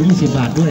คุณ 20 บาทด้วย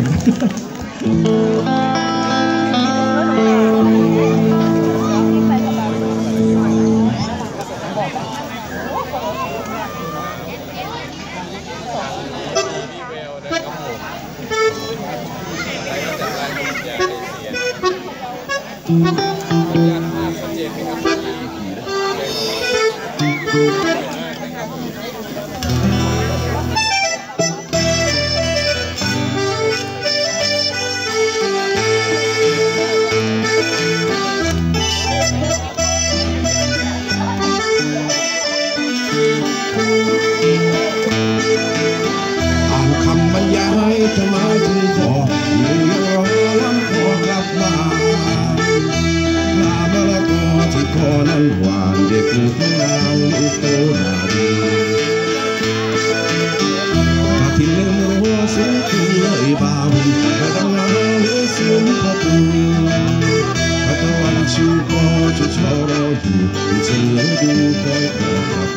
อยู่จะเหลือดูคอยกับ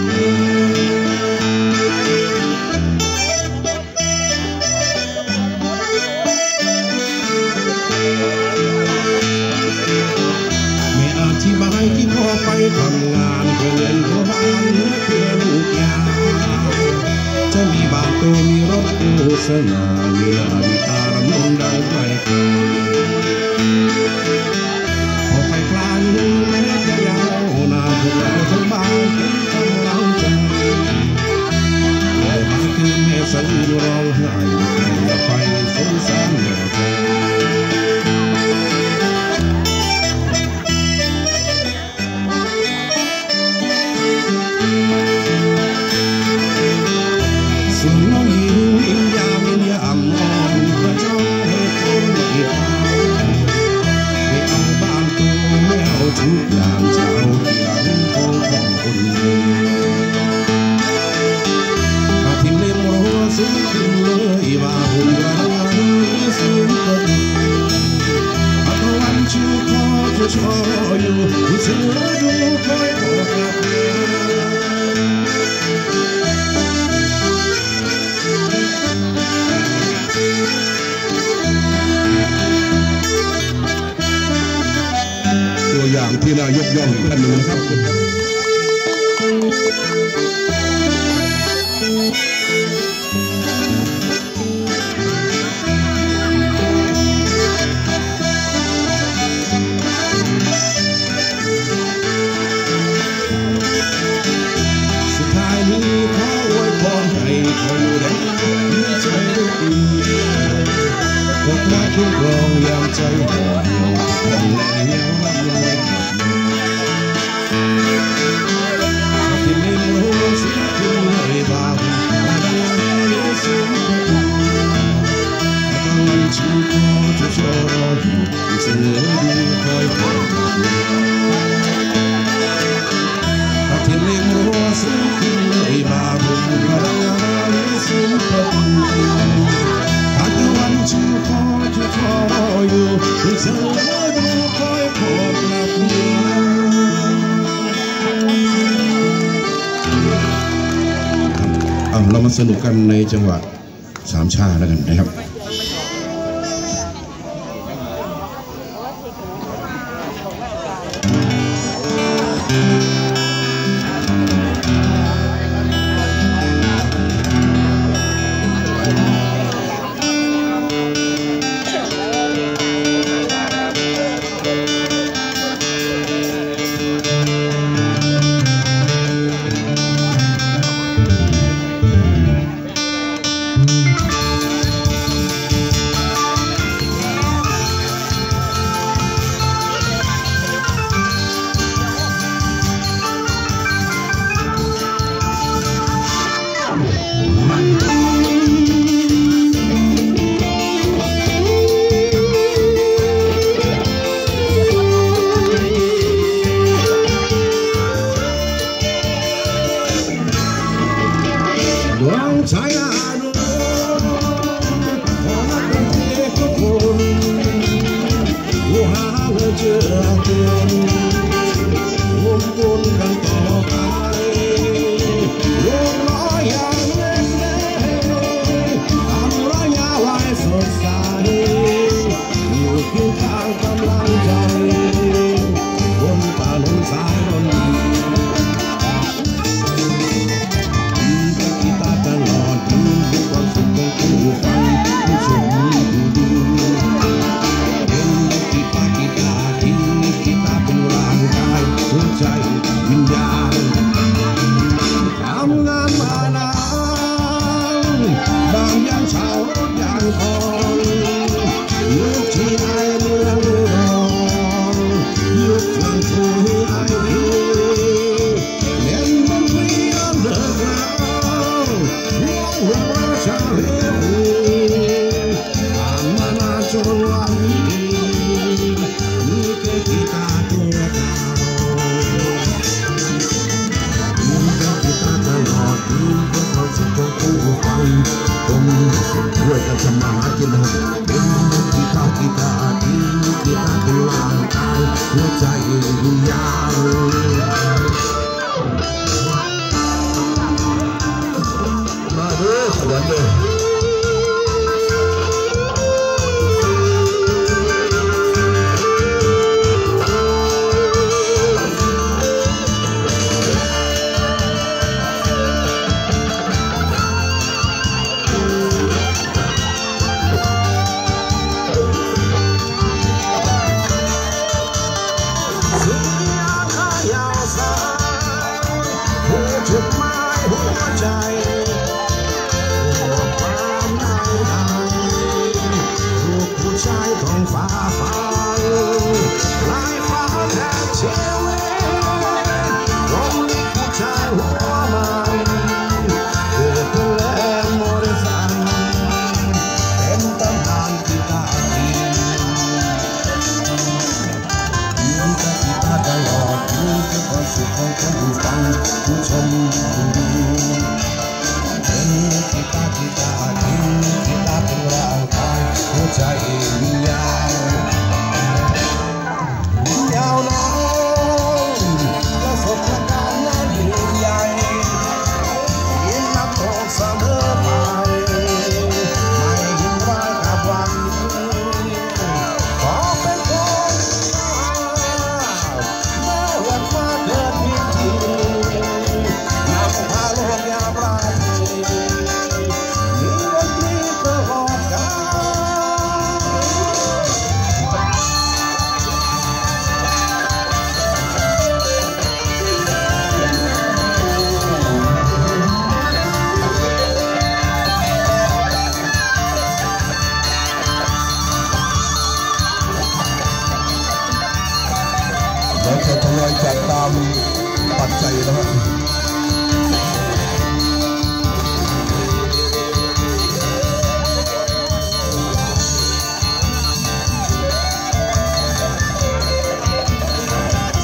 มาที่พ่อไปทำงานเพื่อนพ่อบ้านเนื้อเพื่อลูกยาจะมีบ้าตัวมีรถตู้สนามีนามีตาลำลองด้งไกล Seluruh 山那天光阴制和 nhau，能令一刻。 สนุกกันในจังหวัดสามชาแล้วกันนะครับ What are you, now? muito tá de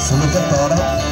sono Cattoro